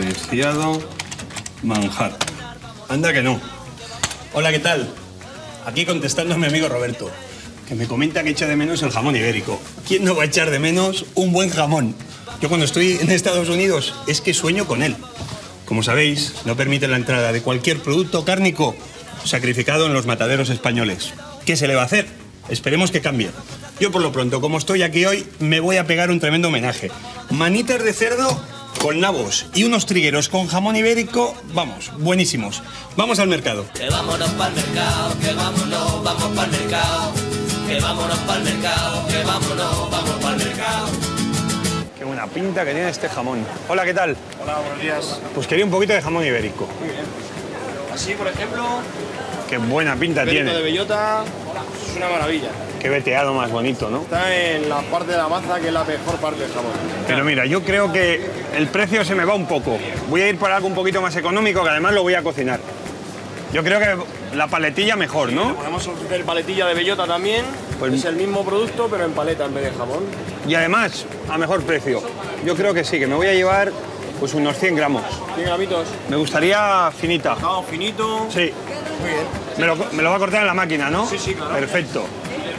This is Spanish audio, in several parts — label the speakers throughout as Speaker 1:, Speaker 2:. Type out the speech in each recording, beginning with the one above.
Speaker 1: preciado manjar. Anda que no. Hola, ¿qué tal? Aquí contestando a mi amigo Roberto, que me comenta que echa de menos el jamón ibérico. ¿Quién no va a echar de menos un buen jamón? Yo cuando estoy en Estados Unidos es que sueño con él. Como sabéis, no permite la entrada de cualquier producto cárnico sacrificado en los mataderos españoles. ¿Qué se le va a hacer? Esperemos que cambie. Yo por lo pronto, como estoy aquí hoy, me voy a pegar un tremendo homenaje. Manitas de cerdo con nabos y unos trigueros con jamón ibérico, vamos, buenísimos. Vamos al mercado.
Speaker 2: Que vámonos pa'l mercado, que vámonos, vamos pa'l mercado. Que vámonos pa'l mercado, que vámonos, vamos pa'l mercado.
Speaker 1: Qué buena pinta que tiene este jamón. Hola, ¿qué tal?
Speaker 3: Hola, buenos días.
Speaker 1: Pues quería un poquito de jamón ibérico.
Speaker 3: Así, por ejemplo,
Speaker 1: Qué buena pinta
Speaker 3: de
Speaker 1: tiene.
Speaker 3: bellota es una maravilla.
Speaker 1: Qué veteado más bonito, ¿no?
Speaker 3: Está en la parte de la maza que es la mejor parte del jamón.
Speaker 1: Pero mira, yo creo que el precio se me va un poco. Voy a ir por algo un poquito más económico, que además lo voy a cocinar. Yo creo que la paletilla mejor, ¿no?
Speaker 3: Podemos ofrecer paletilla de bellota también.
Speaker 1: Pues-
Speaker 3: es el mismo producto, pero en paleta en vez de jamón.
Speaker 1: Y además, a mejor precio. Yo creo que sí, que me voy a llevar pues unos 100 gramos.
Speaker 3: 100 gramitos.
Speaker 1: Me gustaría finita.
Speaker 3: Cabo finito.
Speaker 1: Sí,
Speaker 3: Muy bien.
Speaker 1: Me lo, me lo va a cortar en la máquina, ¿no?
Speaker 3: Sí, sí, claro.
Speaker 1: Perfecto.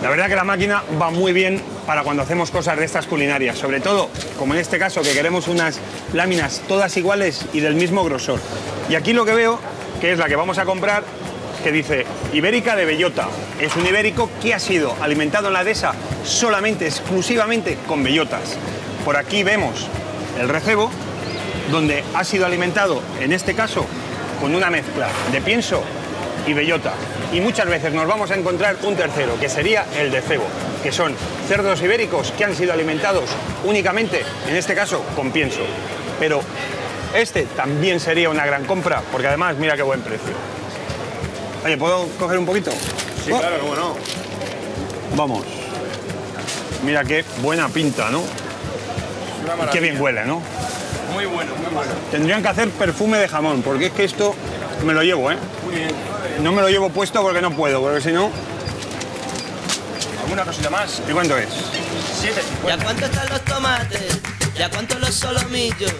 Speaker 1: La verdad que la máquina va muy bien para cuando hacemos cosas de estas culinarias. Sobre todo, como en este caso, que queremos unas láminas todas iguales y del mismo grosor. Y aquí lo que veo, que es la que vamos a comprar, que dice Ibérica de Bellota. Es un ibérico que ha sido alimentado en la dehesa solamente, exclusivamente con bellotas. Por aquí vemos el recebo, donde ha sido alimentado, en este caso, con una mezcla de pienso y bellota. Y muchas veces nos vamos a encontrar un tercero, que sería el de cebo, que son cerdos ibéricos que han sido alimentados únicamente, en este caso, con pienso. Pero este también sería una gran compra, porque además mira qué buen precio. Oye, ¿puedo coger un poquito?
Speaker 3: Sí,
Speaker 1: Oh,
Speaker 3: claro, cómo no.
Speaker 1: Vamos. Mira qué buena pinta, ¿no? Qué bien huele, ¿no?
Speaker 3: Muy bueno, muy bueno.
Speaker 1: Tendrían que hacer perfume de jamón, porque es que esto me lo llevo, ¿eh?
Speaker 3: Muy bien.
Speaker 1: No me lo llevo puesto porque no puedo, porque si no...
Speaker 3: ¿Alguna cosita más?
Speaker 1: ¿Y cuánto es?
Speaker 3: 7,50.
Speaker 2: ¿Ya cuánto están los tomates? ¿Ya cuánto los solomillos?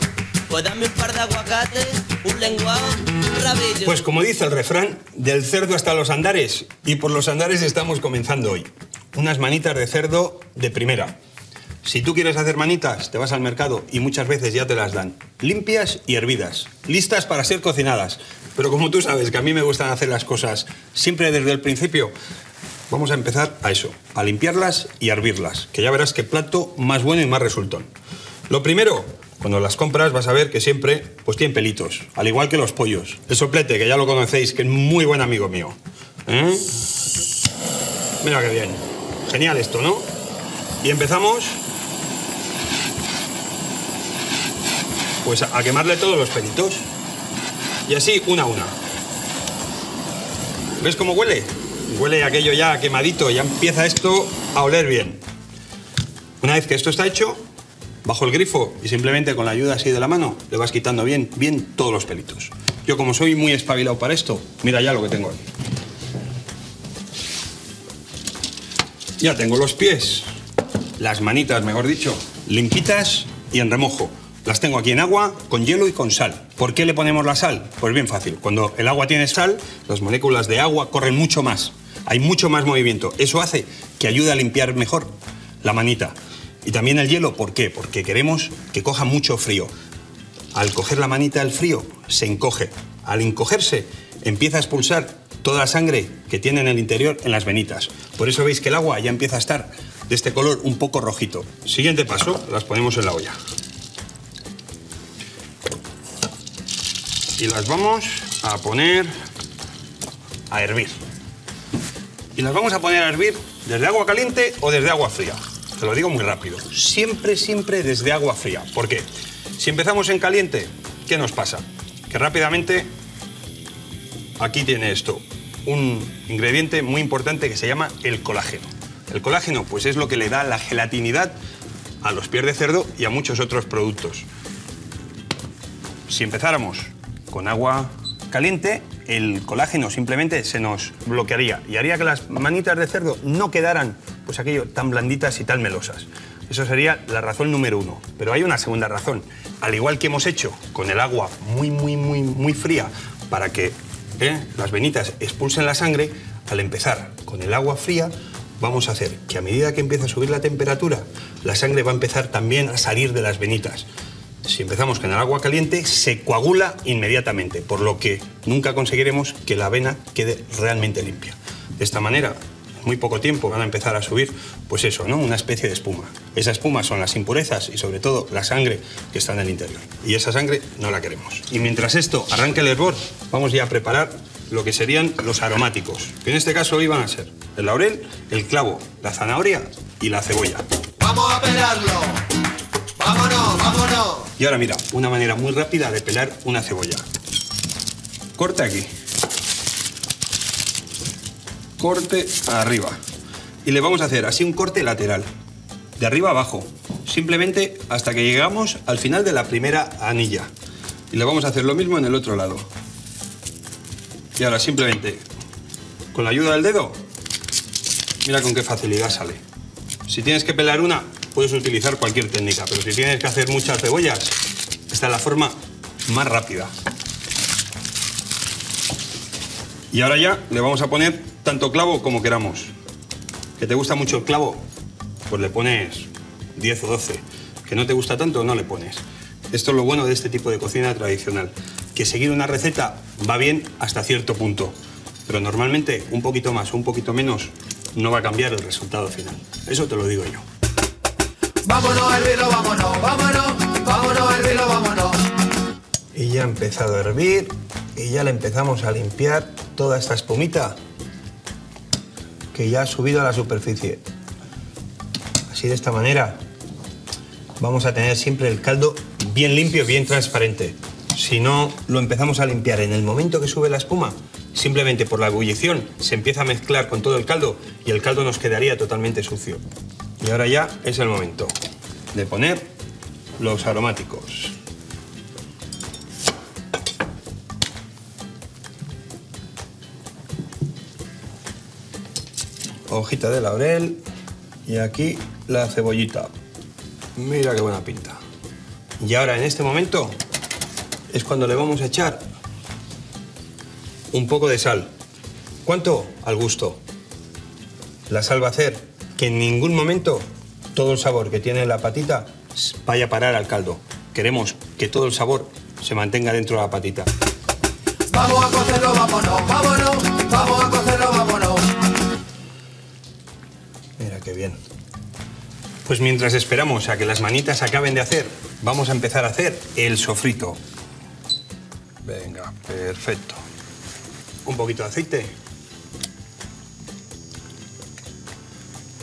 Speaker 2: Pues dame un par de aguacates, un lenguado, un rabillo.
Speaker 1: Pues como dice el refrán, del cerdo hasta los andares. Y por los andares estamos comenzando hoy. Unas manitas de cerdo de primera. Si tú quieres hacer manitas, te vas al mercado y muchas veces ya te las dan. Limpias y hervidas. Listas para ser cocinadas. Pero como tú sabes que a mí me gustan hacer las cosas siempre desde el principio, vamos a empezar a eso, a limpiarlas y a hervirlas. Que ya verás qué plato más bueno y más resultón. Lo primero, cuando las compras vas a ver que siempre pues tienen pelitos, al igual que los pollos. El soplete, que ya lo conocéis, que es muy buen amigo mío. ¿Eh? Mira qué bien. Genial esto, ¿no? Y empezamos pues a quemarle todos los pelitos. Y así, una a una. ¿Ves cómo huele? Huele aquello ya quemadito, ya empieza esto a oler bien. Una vez que esto está hecho, bajo el grifo y simplemente con la ayuda así de la mano, le vas quitando bien, bien todos los pelitos. Yo como soy muy espabilado para esto, mira ya lo que tengo aquí. Ya tengo los pies, las manitas, mejor dicho, limpitas y en remojo. Las tengo aquí en agua, con hielo y con sal. ¿Por qué le ponemos la sal? Pues bien fácil. Cuando el agua tiene sal, las moléculas de agua corren mucho más. Hay mucho más movimiento. Eso hace que ayude a limpiar mejor la manita. Y también el hielo, ¿por qué? Porque queremos que coja mucho frío. Al coger la manita el frío, se encoge. Al encogerse, empieza a expulsar toda la sangre que tiene en el interior en las venitas. Por eso veis que el agua ya empieza a estar de este color un poco rojito. Siguiente paso, las ponemos en la olla. Y las vamos a poner a hervir. Y las vamos a poner a hervir desde agua caliente o desde agua fría. Te lo digo muy rápido. Siempre, siempre desde agua fría. ¿Por qué? Si empezamos en caliente, ¿qué nos pasa? Que rápidamente aquí tiene esto, un ingrediente muy importante que se llama el colágeno. El colágeno, pues es lo que le da la gelatinidad a los pies de cerdo y a muchos otros productos. Si empezáramos con agua caliente, el colágeno simplemente se nos bloquearía y haría que las manitas de cerdo no quedaran, pues aquello, tan blanditas y tan melosas. Eso sería la razón número uno. Pero hay una segunda razón. Al igual que hemos hecho con el agua muy, muy, muy, muy fría para que ¿eh? las venitas expulsen la sangre, al empezar con el agua fría, vamos a hacer que a medida que empieza a subir la temperatura, la sangre va a empezar también a salir de las venitas. Si empezamos con el agua caliente, se coagula inmediatamente, por lo que nunca conseguiremos que la vena quede realmente limpia. De esta manera, en muy poco tiempo van a empezar a subir, pues eso, ¿no? Una especie de espuma. Esa espuma son las impurezas y sobre todo la sangre que está en el interior. Y esa sangre no la queremos. Y mientras esto arranca el hervor, vamos ya a preparar lo que serían los aromáticos, que en este caso hoy van a ser el laurel, el clavo, la zanahoria y la cebolla.
Speaker 2: Vamos a pelarlo. Vámonos, vámonos.
Speaker 1: Y ahora mira, una manera muy rápida de pelar una cebolla. Corte aquí. Corte arriba. Y le vamos a hacer así un corte lateral. De arriba abajo. Simplemente hasta que llegamos al final de la primera anilla. Y le vamos a hacer lo mismo en el otro lado. Y ahora simplemente, con la ayuda del dedo, mira con qué facilidad sale. Si tienes que pelar una, puedes utilizar cualquier técnica, pero si tienes que hacer muchas cebollas, esta es la forma más rápida. Y ahora ya le vamos a poner tanto clavo como queramos. ¿Que te gusta mucho el clavo? Pues le pones 10 o 12. ¿Que no te gusta tanto? No le pones. Esto es lo bueno de este tipo de cocina tradicional. Que seguir una receta va bien hasta cierto punto. Pero normalmente un poquito más o un poquito menos no va a cambiar el resultado final. Eso te lo digo yo.
Speaker 2: Vámonos a hervirlo, vámonos, vámonos. Vámonos a hervirlo, vámonos.
Speaker 1: Y ya ha empezado a hervir y ya le empezamos a limpiar toda esta espumita que ya ha subido a la superficie. Así de esta manera vamos a tener siempre el caldo bien limpio, bien transparente. Si no lo empezamos a limpiar en el momento que sube la espuma, simplemente por la ebullición se empieza a mezclar con todo el caldo y el caldo nos quedaría totalmente sucio. Y ahora ya es el momento de poner los aromáticos. hojita de laurel y aquí la cebollita. Mira qué buena pinta. Y ahora en este momento es cuando le vamos a echar un poco de sal. ¿Cuánto? Al gusto. La sal va a hacer que en ningún momento todo el sabor que tiene la patita vaya a parar al caldo. Queremos que todo el sabor se mantenga dentro de la patita.
Speaker 2: Vamos a cocerlo, vámonos, vámonos. Vamos a cocerlo, vámonos.
Speaker 1: Mira qué bien. Pues mientras esperamos a que las manitas acaben de hacer, vamos a empezar a hacer el sofrito. Venga, perfecto. Un poquito de aceite.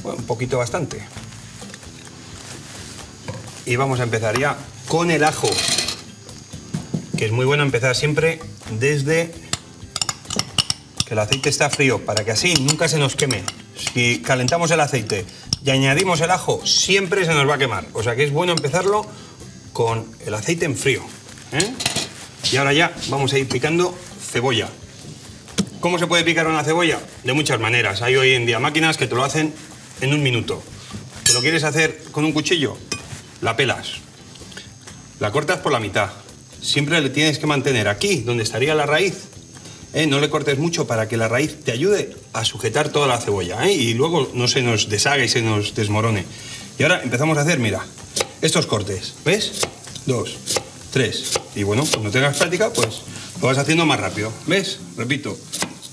Speaker 1: Un poquito bastante. Y vamos a empezar ya con el ajo. Que es muy bueno empezar siempre desde que el aceite está frío, para que así nunca se nos queme. Si calentamos el aceite y añadimos el ajo, siempre se nos va a quemar. O sea que es bueno empezarlo con el aceite en frío. ¿eh? Y ahora ya vamos a ir picando cebolla. ¿Cómo se puede picar una cebolla? De muchas maneras. Hay hoy en día máquinas que te lo hacen en un minuto. ¿Te lo quieres hacer con un cuchillo? La pelas. La cortas por la mitad. Siempre le tienes que mantener aquí, donde estaría la raíz. ¿eh? No le cortes mucho para que la raíz te ayude a sujetar toda la cebolla. ¿eh? Y luego no se nos deshaga y se nos desmorone. Y ahora empezamos a hacer, mira, estos cortes. ¿Ves? Dos, tres. Y bueno, cuando tengas práctica, pues lo vas haciendo más rápido. ¿Ves? Repito.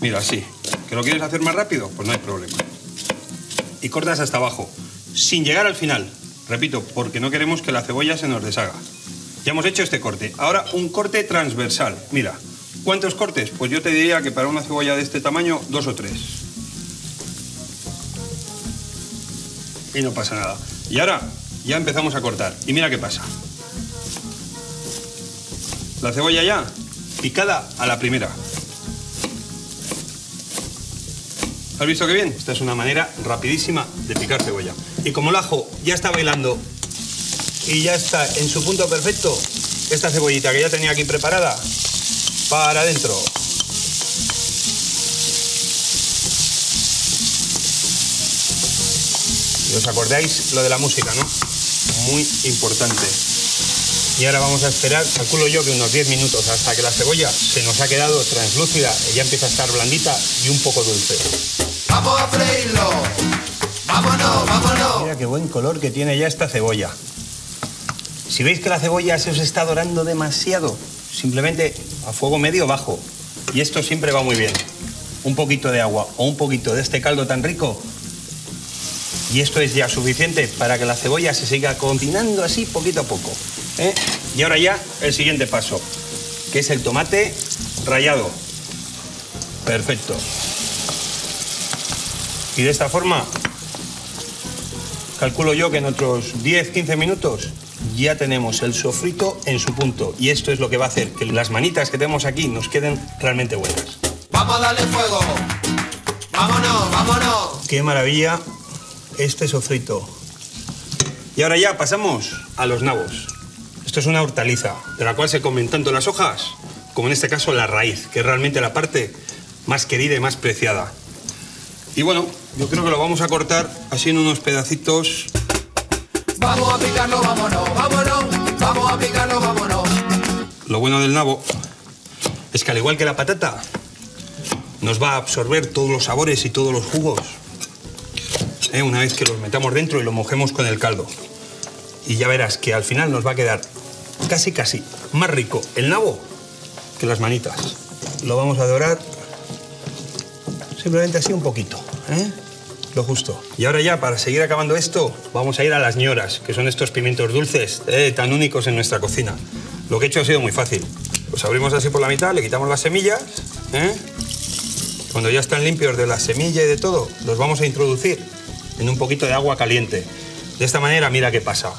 Speaker 1: Mira, así. ¿Que lo quieres hacer más rápido? Pues no hay problema. Y cortas hasta abajo, sin llegar al final. Repito, porque no queremos que la cebolla se nos deshaga. Ya hemos hecho este corte. Ahora un corte transversal. Mira, ¿cuántos cortes? Pues yo te diría que para una cebolla de este tamaño, dos o tres. Y no pasa nada. Y ahora ya empezamos a cortar. Y mira qué pasa. La cebolla ya picada a la primera. ¿Has visto qué bien? Esta es una manera rapidísima de picar cebolla. Y como el ajo ya está bailando y ya está en su punto perfecto, esta cebollita que ya tenía aquí preparada, para adentro. Y ¿Os acordáis lo de la música, no? Muy importante. Y ahora vamos a esperar, calculo yo que unos 10 minutos hasta que la cebolla se nos ha quedado translúcida, ya empieza a estar blandita y un poco dulce.
Speaker 2: Vamos a freírlo. Vámonos, vámonos.
Speaker 1: Mira qué buen color que tiene ya esta cebolla. Si veis que la cebolla se os está dorando demasiado, simplemente a fuego medio bajo. Y esto siempre va muy bien. Un poquito de agua o un poquito de este caldo tan rico. Y esto es ya suficiente para que la cebolla se siga cocinando así poquito a poco. ¿eh? Y ahora ya el siguiente paso, que es el tomate rallado. Perfecto. Y de esta forma calculo yo que en otros 10-15 minutos ya tenemos el sofrito en su punto. Y esto es lo que va a hacer que las manitas que tenemos aquí nos queden realmente buenas.
Speaker 2: Vamos a darle fuego. Vámonos, vámonos.
Speaker 1: ¡Qué maravilla este sofrito! Y ahora ya pasamos a los nabos. Esto es una hortaliza, de la cual se comen tanto las hojas como en este caso la raíz, que es realmente la parte más querida y más preciada. Y bueno, yo creo que lo vamos a cortar así en unos pedacitos
Speaker 2: Vamos a picarlo, vámonos, vámonos. Vamos a picarlo, vámonos.
Speaker 1: Lo bueno del nabo es que al igual que la patata, nos va a absorber todos los sabores y todos los jugos. ¿eh? Una vez que los metamos dentro y lo mojemos con el caldo. Y ya verás que al final nos va a quedar casi casi más rico el nabo que las manitas. Lo vamos a dorar simplemente así un poquito. ¿eh? Lo justo. Y ahora ya, para seguir acabando esto, vamos a ir a las ñoras, que son estos pimientos dulces eh, tan únicos en nuestra cocina. Lo que he hecho ha sido muy fácil. Los abrimos así por la mitad, le quitamos las semillas. ¿eh? Cuando ya están limpios de la semilla y de todo, los vamos a introducir en un poquito de agua caliente. De esta manera, mira qué pasa.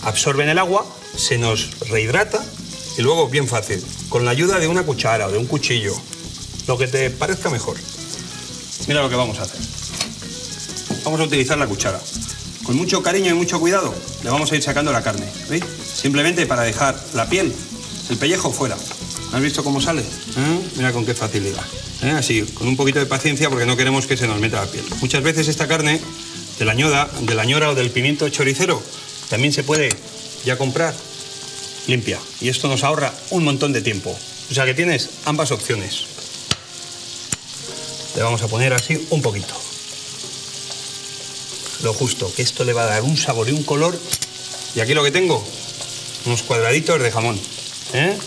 Speaker 1: Absorben el agua, se nos rehidrata y luego, bien fácil, con la ayuda de una cuchara o de un cuchillo, lo que te parezca mejor. Mira lo que vamos a hacer. Vamos a utilizar la cuchara. Con mucho cariño y mucho cuidado le vamos a ir sacando la carne. ¿Veis? Simplemente para dejar la piel, el pellejo fuera. ¿Has visto cómo sale? ¿Eh? Mira con qué facilidad. ¿Eh? Así, con un poquito de paciencia porque no queremos que se nos meta la piel. Muchas veces esta carne de la ñoda, de la ñora o del pimiento choricero también se puede ya comprar limpia. Y esto nos ahorra un montón de tiempo. O sea que tienes ambas opciones. Le vamos a poner así un poquito. Lo justo, que esto le va a dar un sabor y un color. Y aquí lo que tengo, unos cuadraditos de jamón. ¿eh?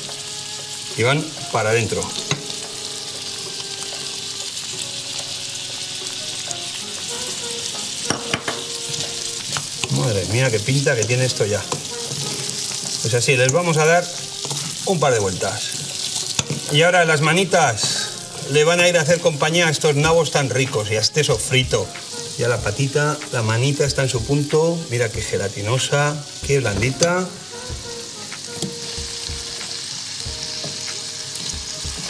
Speaker 1: Y van para adentro. Madre mía, qué pinta que tiene esto ya. Pues así, les vamos a dar un par de vueltas. Y ahora las manitas le van a ir a hacer compañía a estos nabos tan ricos y a este sofrito. Ya la patita, la manita está en su punto. Mira qué gelatinosa, qué blandita.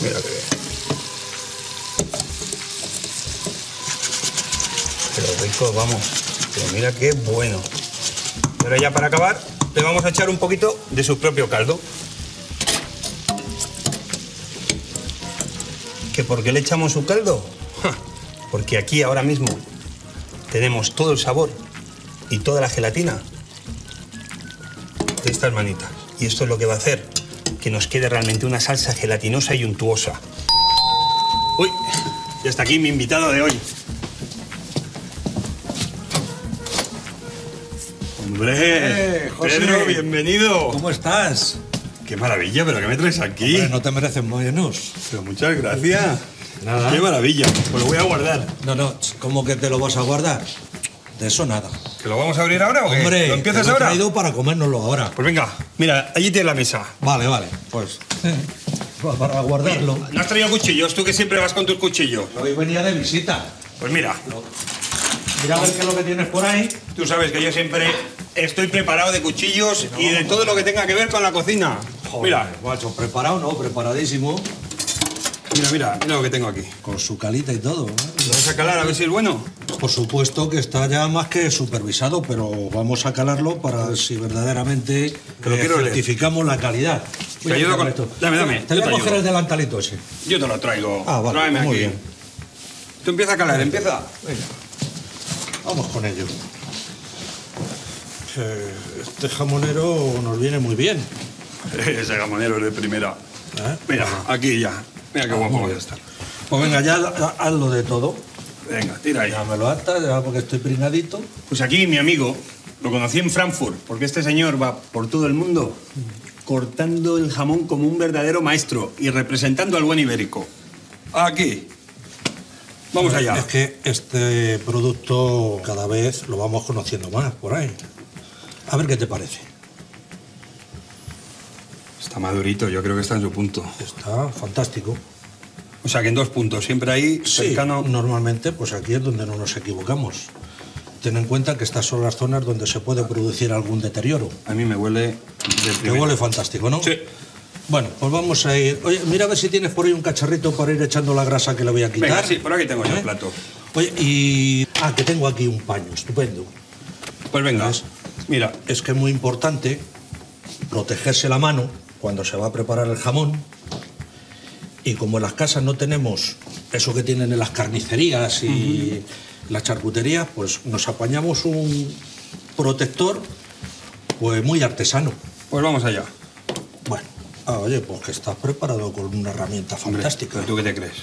Speaker 1: Mira qué bien. Pero rico, vamos. Pero mira qué bueno. Pero ya para acabar, le vamos a echar un poquito de su propio caldo. Por qué le echamos su caldo? Ja, Porque aquí ahora mismo tenemos todo el sabor y toda la gelatina de estas manitas. Y esto es lo que va a hacer que nos quede realmente una salsa gelatinosa y untuosa. Uy, ya está aquí mi invitado de hoy. Hombre,
Speaker 4: Eh, José.
Speaker 1: Pedro, bienvenido.
Speaker 4: ¿Cómo estás?
Speaker 1: Qué maravilla, pero ¿qué me traes aquí?
Speaker 4: Hombre, no te mereces menos.
Speaker 1: Pero muchas gracias.
Speaker 4: Nada.
Speaker 1: Qué maravilla. Pues lo voy a guardar.
Speaker 4: No, no, ¿cómo que te lo vas a guardar? De eso nada.
Speaker 1: ¿Que lo vamos a abrir ahora o qué?
Speaker 4: Hombre,
Speaker 1: ¿Lo empiezas
Speaker 4: te lo he
Speaker 1: ahora?
Speaker 4: traído para comérnoslo ahora.
Speaker 1: Pues venga, mira, allí tienes la mesa.
Speaker 4: Vale, vale, pues. Para guardarlo.
Speaker 1: ¿No has traído cuchillos? Tú que siempre vas con tus cuchillos.
Speaker 4: Hoy venía de visita.
Speaker 1: Pues mira,
Speaker 4: Mira a ver qué es lo que tienes por ahí.
Speaker 1: tú sabes que yo siempre estoy preparado de cuchillos y de todo lo que tenga que ver con la cocina. Mira,
Speaker 4: Macho, preparado, ¿no? Preparadísimo.
Speaker 1: mira, mira, mira lo que tengo aquí.
Speaker 4: Con su calita y todo. ¿eh?
Speaker 1: ¿Lo vas a calar a ver si es bueno?
Speaker 4: Por supuesto que está ya más que supervisado, pero vamos a calarlo para ver si verdaderamente
Speaker 1: lo
Speaker 4: eh,
Speaker 1: leer.
Speaker 4: certificamos la calidad.
Speaker 1: Te ayudo con-
Speaker 4: esto.
Speaker 1: Dame, dame,
Speaker 4: Te voy a coger el delantalito ese.
Speaker 1: Yo te lo traigo.
Speaker 4: Ah, vale,
Speaker 1: Tráeme
Speaker 4: muy
Speaker 1: aquí.
Speaker 4: bien.
Speaker 1: Tú empieza a calar, empieza.
Speaker 4: Venga, vamos con ello. Eh, este jamonero nos viene muy bien.
Speaker 1: Ese gamonero es de primera.
Speaker 4: ¿eh?
Speaker 1: Mira, aquí ya. Mira qué guapo voy a estar.
Speaker 4: Pues venga, ya ha- hazlo de todo.
Speaker 1: Venga, tira ahí.
Speaker 4: Ya me lo atas, ya porque estoy pringadito.
Speaker 1: Pues aquí mi amigo lo conocí en Frankfurt, porque este señor va por todo el mundo cortando el jamón como un verdadero maestro y representando al buen ibérico. Aquí. Vamos allá.
Speaker 4: Es que este producto cada vez lo vamos conociendo más por ahí. A ver qué te parece.
Speaker 1: Está madurito, yo creo que está en su punto.
Speaker 4: Está fantástico.
Speaker 1: O sea que en dos puntos, siempre ahí
Speaker 4: Sí,
Speaker 1: cercano.
Speaker 4: normalmente, pues aquí es donde no nos equivocamos. Ten en cuenta que estas son las zonas donde se puede producir algún deterioro.
Speaker 1: A mí me huele de primera.
Speaker 4: huele fantástico, ¿no?
Speaker 1: Sí.
Speaker 4: Bueno, pues vamos a ir. Oye, mira a ver si tienes por ahí un cacharrito para ir echando la grasa que le voy a quitar.
Speaker 1: Venga, sí, por aquí tengo yo
Speaker 4: ¿Eh?
Speaker 1: el plato.
Speaker 4: Oye, y. Ah, que tengo aquí un paño, estupendo.
Speaker 1: Pues venga,
Speaker 4: ¿Ves?
Speaker 1: mira,
Speaker 4: Es que es muy importante protegerse la mano cuando se va a preparar el jamón. Y como en las casas no tenemos eso que tienen en las carnicerías y las charcuterías, pues nos apañamos un protector pues muy artesano.
Speaker 1: pues vamos allá.
Speaker 4: Bueno, ah, oye, pues que estás preparado con una herramienta
Speaker 1: Hombre,
Speaker 4: fantástica.
Speaker 1: ¿pero ¿Tú qué te crees?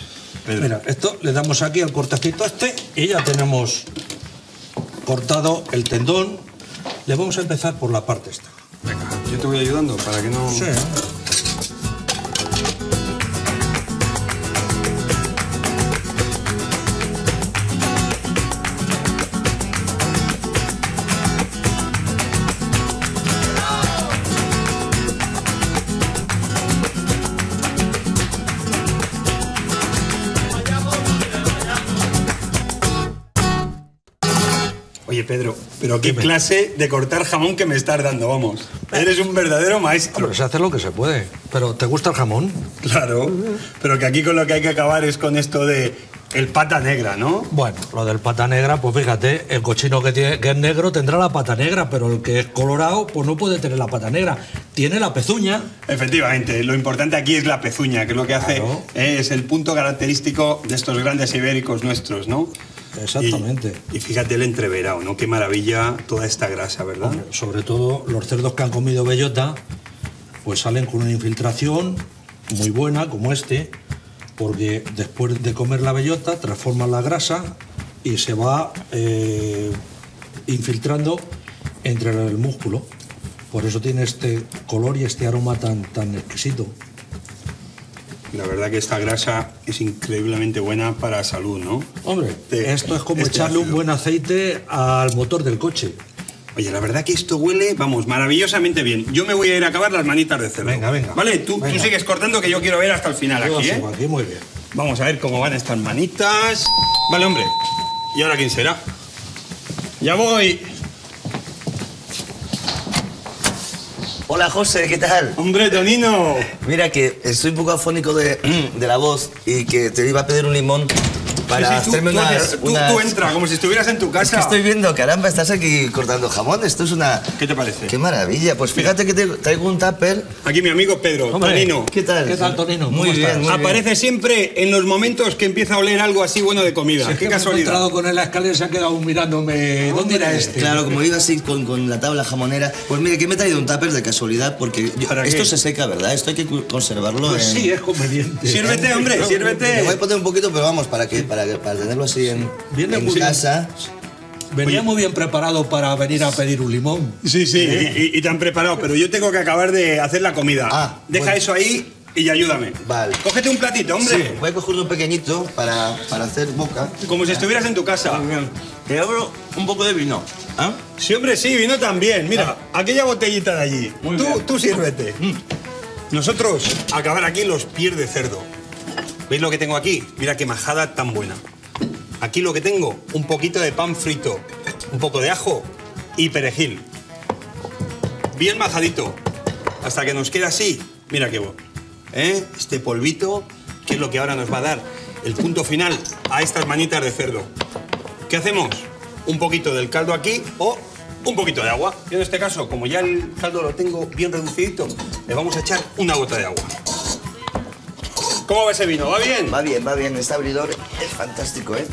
Speaker 1: Pedro?
Speaker 4: Mira, esto le damos aquí al cortecito este y ya tenemos cortado el tendón. Le vamos a empezar por la parte esta.
Speaker 1: Yo te voy ayudando para que no... pero qué clase de cortar jamón que me estás dando, vamos. Eres un verdadero maestro.
Speaker 4: Hombre, se hace lo que se puede. Pero, ¿te gusta el jamón?
Speaker 1: Claro, pero que aquí con lo que hay que acabar es con esto de el pata negra, ¿no?
Speaker 4: Bueno, lo del pata negra, pues fíjate, el cochino que, tiene, que es negro tendrá la pata negra, pero el que es colorado, pues no puede tener la pata negra. Tiene la pezuña.
Speaker 1: Efectivamente, lo importante aquí es la pezuña, que es lo que hace
Speaker 4: Claro.
Speaker 1: eh, es el punto característico de estos grandes ibéricos nuestros, ¿no?
Speaker 4: Exactamente.
Speaker 1: Y, y fíjate el entreverado, ¿no? Qué maravilla toda esta grasa, ¿verdad?
Speaker 4: Sobre todo los cerdos que han comido bellota, pues salen con una infiltración muy buena, como este, porque después de comer la bellota transforman la grasa y se va eh, infiltrando entre el músculo. Por eso tiene este color y este aroma tan, tan exquisito.
Speaker 1: La verdad que esta grasa es increíblemente buena para la salud, ¿no?
Speaker 4: Hombre,
Speaker 1: Este-
Speaker 4: esto es como
Speaker 1: este
Speaker 4: echarle un buen aceite al motor del coche.
Speaker 1: Oye, la verdad que esto huele, vamos, maravillosamente bien. Yo me voy a ir a acabar las manitas de cerdo.
Speaker 4: Venga, venga.
Speaker 1: Vale, tú, tú sigues cortando que yo quiero ver hasta el final
Speaker 4: Yo
Speaker 1: aquí, ¿eh?
Speaker 4: aquí muy bien.
Speaker 1: Vamos a ver cómo van estas manitas. Vale, hombre. ¿Y ahora quién será? Ya voy.
Speaker 5: Hola José, ¿qué tal?
Speaker 1: Hombre, Tonino.
Speaker 5: Mira que estoy un poco afónico de, de la voz y que te iba a pedir un limón para
Speaker 1: Sí, sí, tú,
Speaker 5: hacerme
Speaker 1: tú-
Speaker 5: unas,
Speaker 1: tú-
Speaker 5: unas-
Speaker 1: tú entra, como si estuvieras en tu
Speaker 5: Es
Speaker 1: casa.
Speaker 5: que estoy viendo, caramba, estás aquí cortando jamón. Esto es una.
Speaker 1: ¿Qué te parece?
Speaker 5: Qué maravilla. Pues fíjate que te traigo un tupper.
Speaker 1: Aquí mi amigo Pedro,
Speaker 4: Hombre.
Speaker 1: Tonino.
Speaker 5: ¿Qué tal?
Speaker 4: ¿Qué tal, Tonino? ¿Cómo
Speaker 5: Muy bien, muy bien.
Speaker 1: Aparece siempre en los momentos que empieza a oler algo así bueno de comida.
Speaker 4: Si es
Speaker 1: Qué
Speaker 4: que me he
Speaker 1: casualidad.
Speaker 4: encontrado con él en la escalera y se ha quedado mirándome. ¿Dónde era este?
Speaker 5: Claro, como iba así con, con la tabla jamonera. Pues mire, que me he traído un tupper de casualidad porque yo- esto se seca, ¿verdad? Esto hay que conservarlo.
Speaker 4: Pues
Speaker 5: en-
Speaker 4: sí, es conveniente.
Speaker 1: Sírvete, hombre,
Speaker 5: Le
Speaker 1: sírvete.
Speaker 5: voy a poner un poquito, pero vamos, para que para, que- para tenerlo así en,
Speaker 4: Viene
Speaker 5: en casa.
Speaker 4: Venía muy bien preparado para venir a pedir un limón.
Speaker 1: Sí, sí, y, y te han preparado, pero yo tengo que acabar de hacer la comida.
Speaker 5: Ah,
Speaker 1: Deja
Speaker 5: bueno.
Speaker 1: eso ahí y ayúdame.
Speaker 5: Vale.
Speaker 1: Cógete un platito, hombre.
Speaker 5: Sí, voy a coger uno pequeñito para, para hacer boca.
Speaker 1: Como si estuvieras en tu casa.
Speaker 5: Te abro un poco de vino. ¿ah?
Speaker 1: Sí, hombre, sí, vino también. Mira, aquella botellita de allí.
Speaker 5: Muy
Speaker 1: tú,
Speaker 5: bien. Mm.
Speaker 1: tú sírvete. Nosotros, acabar aquí los pies de cerdo. ¿Veis lo que tengo aquí? Mira qué majada tan buena. Aquí lo que tengo, un poquito de pan frito, un poco de ajo y perejil. Bien majadito. Hasta que nos queda así. Mira qué bueno. ¿Eh? Este polvito, que es lo que ahora nos va a dar el punto final a estas manitas de cerdo. ¿Qué hacemos? Un poquito del caldo aquí o un poquito de agua. Yo en este caso, como ya el caldo lo tengo bien reducidito, le vamos a echar una gota de agua. ¿Cómo va ese vino? ¿Va bien?
Speaker 5: Va bien, va bien. Este abridor es fantástico, ¿eh?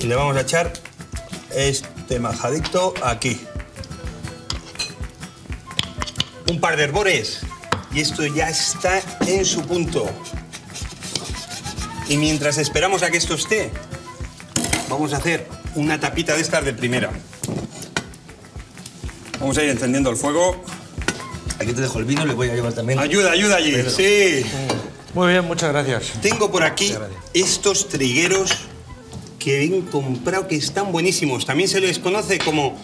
Speaker 1: y le vamos a echar este majadito aquí. Un par de herbores y esto ya está en su punto. Y mientras esperamos a que esto esté, vamos a hacer una tapita de estas de primera. Vamos a ir encendiendo el fuego.
Speaker 5: Aquí te dejo el vino, le voy a llevar también.
Speaker 1: Ayuda, ayuda allí. Sí.
Speaker 4: Muy bien, muchas gracias.
Speaker 1: Tengo por aquí estos trigueros que he comprado que están buenísimos. También se les conoce como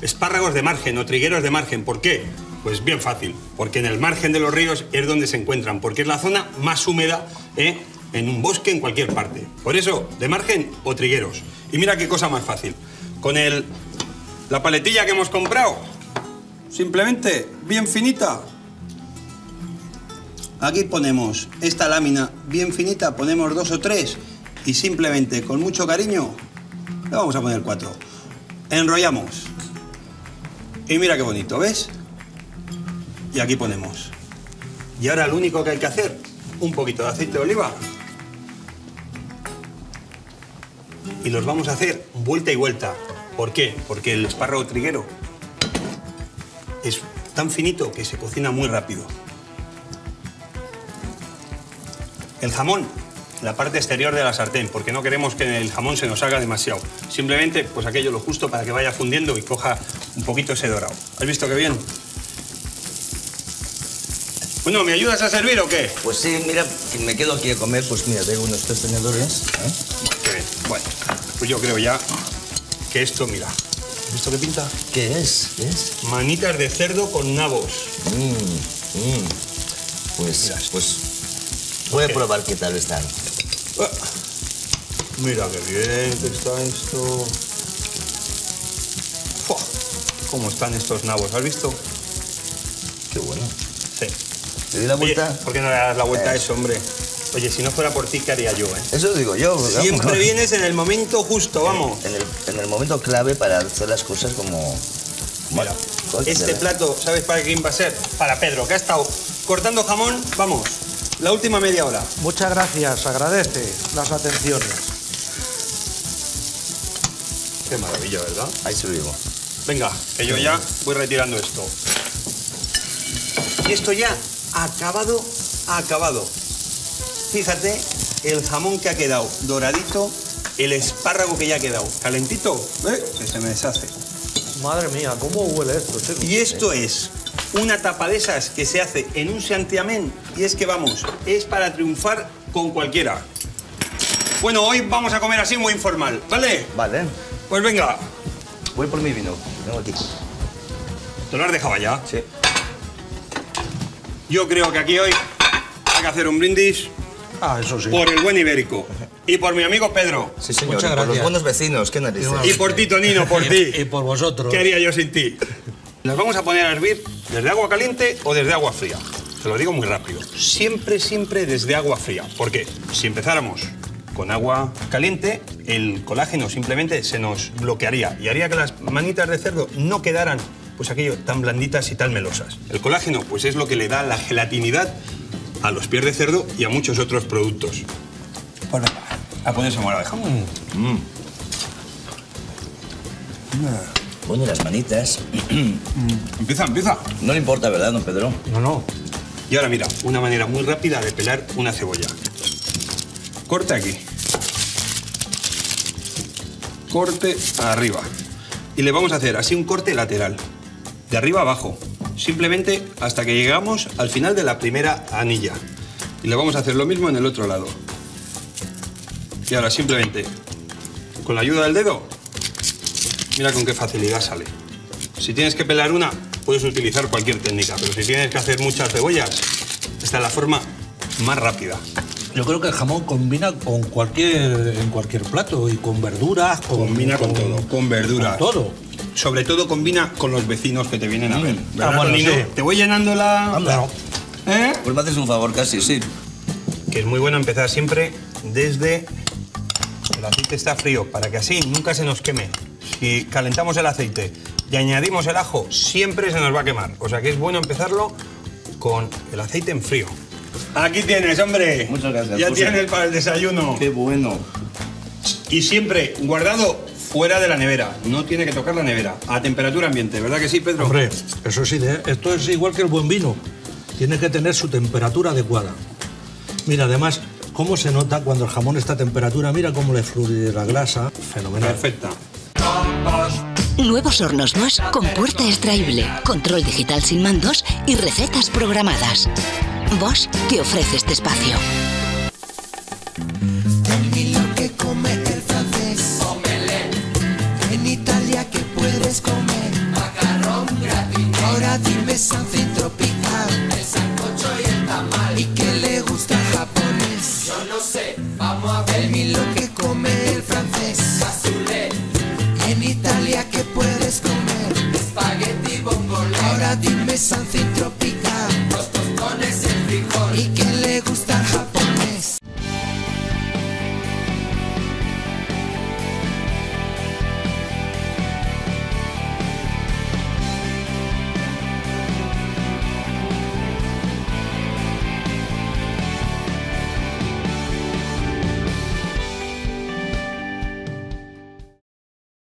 Speaker 1: espárragos de margen o trigueros de margen. ¿Por qué? Pues bien fácil. Porque en el margen de los ríos es donde se encuentran. Porque es la zona más húmeda ¿eh? en un bosque en cualquier parte. Por eso, de margen o trigueros. Y mira qué cosa más fácil. Con el, la paletilla que hemos comprado, simplemente bien finita, Aquí ponemos esta lámina bien finita, ponemos dos o tres y simplemente con mucho cariño le vamos a poner cuatro. Enrollamos. Y mira qué bonito, ¿ves? Y aquí ponemos. Y ahora lo único que hay que hacer, un poquito de aceite de oliva. Y los vamos a hacer vuelta y vuelta. ¿Por qué? Porque el espárrago triguero es tan finito que se cocina muy rápido. El jamón, la parte exterior de la sartén, porque no queremos que el jamón se nos haga demasiado. Simplemente, pues aquello lo justo para que vaya fundiendo y coja un poquito ese dorado. ¿Has visto qué bien? Bueno, ¿me ayudas a servir o qué?
Speaker 5: Pues sí, mira, si me quedo aquí a comer, pues mira, tengo unos tres tenedores. ¿eh?
Speaker 1: Qué bien. Bueno, pues yo creo ya que esto, mira. ¿Has visto qué pinta?
Speaker 5: ¿Qué es? ¿Qué es?
Speaker 1: Manitas de cerdo con nabos.
Speaker 5: Mm, mm. Pues, pues voy a probar qué tal están.
Speaker 1: Ah, Mira qué bien que está esto. Fua, ¿Cómo están estos nabos? ¿Has visto?
Speaker 5: Qué bueno.
Speaker 1: Sí.
Speaker 5: ¿Te di la
Speaker 1: Oye,
Speaker 5: vuelta?
Speaker 1: ¿por qué no le das la vuelta a
Speaker 5: Eh.
Speaker 1: eso, hombre? Oye, si no fuera por ti, ¿qué haría yo, eh?
Speaker 5: Eso digo yo. vamos.
Speaker 1: Siempre vienes en el momento justo, vamos.
Speaker 5: En el, en el momento clave para hacer las cosas como...
Speaker 1: Mira, este plato, ¿sabes para quién va a ser? Para Pedro, que ha estado cortando jamón, vamos, la última media hora.
Speaker 4: Muchas gracias, agradece las atenciones.
Speaker 1: Qué maravilla, ¿verdad?
Speaker 5: Ahí subimos.
Speaker 1: Venga, que yo ya voy retirando esto. Y esto ya acabado, acabado. Fíjate el jamón que ha quedado doradito, el espárrago que ya ha quedado calentito, ¿eh? que se me deshace.
Speaker 4: Madre mía, ¿cómo huele esto, chico?
Speaker 1: Y esto es una tapa de esas que se hace en un santiamén y es que vamos, es para triunfar con cualquiera. Bueno, hoy vamos a comer así muy informal, ¿vale?
Speaker 5: Vale.
Speaker 1: Pues venga,
Speaker 5: Voy por mi vino. Vengo aquí.
Speaker 1: ¿te lo has dejado ya?
Speaker 5: Sí.
Speaker 1: Yo creo que aquí hoy hay que hacer un brindis
Speaker 4: Ah, eso sí.
Speaker 1: por el buen ibérico y por mi amigo Pedro
Speaker 5: Sí, señor.
Speaker 4: Muchas
Speaker 5: y por los
Speaker 4: gracias.
Speaker 5: buenos vecinos. ¿Qué narices?
Speaker 1: y por ti, Tonino, por ti.
Speaker 4: Y por vosotros.
Speaker 1: ¿Qué haría yo sin ti? Nos vamos a poner a hervir desde agua caliente o desde agua fría. Te lo digo muy rápido. Siempre, siempre desde agua fría. Porque si empezáramos con agua caliente, el colágeno simplemente se nos bloquearía y haría que las manitas de cerdo no quedaran, pues aquello, tan blanditas y tan melosas. El colágeno, pues es lo que le da la gelatinidad a los pies de cerdo y a muchos otros productos. Pues venga, a ponerse mora de jamón.
Speaker 5: Bueno, las manitas.
Speaker 1: Empieza, empieza.
Speaker 5: No le importa, ¿verdad, don Pedro?
Speaker 4: No, no.
Speaker 1: Y ahora mira, una manera muy rápida de pelar una cebolla. Corte aquí. Corte arriba. Y le vamos a hacer así un corte lateral. De arriba a abajo. Simplemente hasta que llegamos al final de la primera anilla. Y le vamos a hacer lo mismo en el otro lado. Y ahora simplemente, con la ayuda del dedo, mira con qué facilidad sale. Si tienes que pelar una, puedes utilizar cualquier técnica, pero si tienes que hacer muchas cebollas, esta es la forma más rápida.
Speaker 4: Yo creo que el jamón combina con cualquier, en cualquier plato y con verduras. Con,
Speaker 1: Combina con todo, con verduras.
Speaker 4: con todo.
Speaker 1: Sobre todo combina con los vecinos que te vienen a ver. ¿Verdad,
Speaker 4: Ah, bueno, sí.
Speaker 1: Te voy llenando la...
Speaker 4: Anda.
Speaker 1: ¿Eh?
Speaker 5: Pues me haces un favor casi, sí.
Speaker 1: Que es muy bueno empezar siempre desde... El aceite está frío, para que así nunca se nos queme. Si calentamos el aceite y añadimos el ajo, siempre se nos va a quemar. O sea que es bueno empezarlo con el aceite en frío. Aquí tienes, hombre.
Speaker 5: Muchas gracias,
Speaker 1: Ya tienes para el desayuno.
Speaker 5: Qué bueno.
Speaker 1: Y siempre guardado fuera de la nevera. No tiene que tocar la nevera. A temperatura ambiente, ¿verdad que sí, Pedro?
Speaker 4: Hombre, eso sí, de- esto es igual que el buen vino. Tiene que tener su temperatura adecuada. Mira, además, cómo se nota cuando el jamón está a temperatura. Mira cómo le fluye la grasa. Fenomenal.
Speaker 1: Perfecta.
Speaker 3: Nuevos hornos Bosch con puerta extraíble, control digital sin mandos y recetas programadas. Bosch te ofrece este espacio.